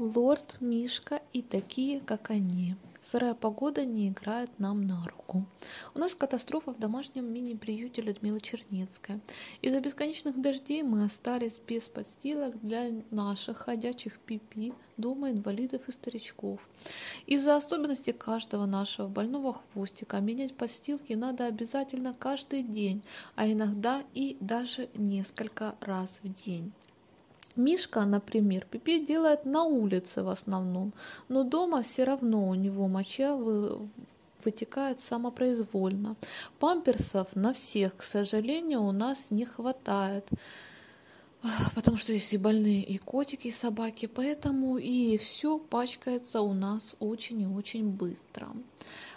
Лорд, Мишка и такие, как они. Сырая погода не играет нам на руку. У нас катастрофа в домашнем мини-приюте Людмилы Чернецкой. Из-за бесконечных дождей мы остались без подстилок для наших ходячих пипи, дома инвалидов и старичков. Из-за особенностей каждого нашего больного хвостика менять подстилки надо обязательно каждый день, а иногда и даже несколько раз в день. Мишка, например, пипи делает на улице в основном, но дома все равно у него моча вытекает самопроизвольно. Памперсов на всех, к сожалению, у нас не хватает потому что есть и больные и котики, и собаки, поэтому и все пачкается у нас очень и очень быстро.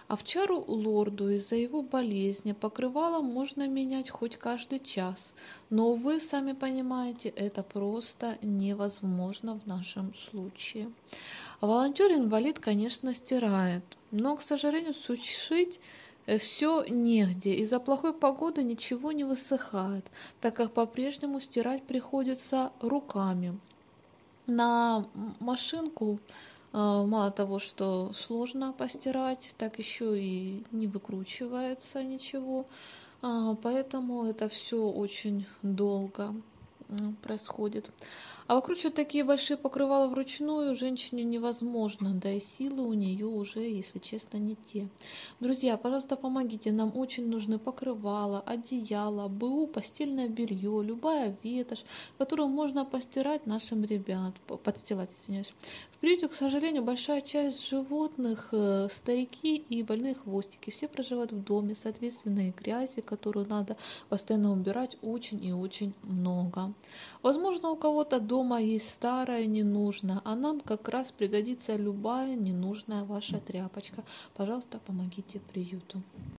Овчару лорду из-за его болезни покрывало можно менять хоть каждый час, но вы сами понимаете, это просто невозможно в нашем случае. Волонтер-инвалид, конечно, стирает, но, к сожалению, сушить Э, все негде. Из-за плохой погоды ничего не высыхает, так как по-прежнему стирать приходится руками. На машинку мало того, что сложно постирать, так еще и не выкручивается ничего. А, поэтому это все очень долго происходит. А выкручивать такие большие покрывала вручную женщине невозможно, да и силы у нее уже, если честно, не те. Друзья, пожалуйста, помогите, нам очень нужны покрывала, одеяло, БУ, постельное белье, любая ветошь, которую можно постирать нашим ребят, подстилать, извиняюсь. В приюте, к сожалению, большая часть животных, э, старики и больные хвостики, все проживают в доме, соответственно, и грязи, которую надо постоянно убирать, очень и очень много. Возможно, у кого-то дома есть старая, не нужно, а нам как раз пригодится любая ненужная ваша тряпочка. Пожалуйста, помогите приюту.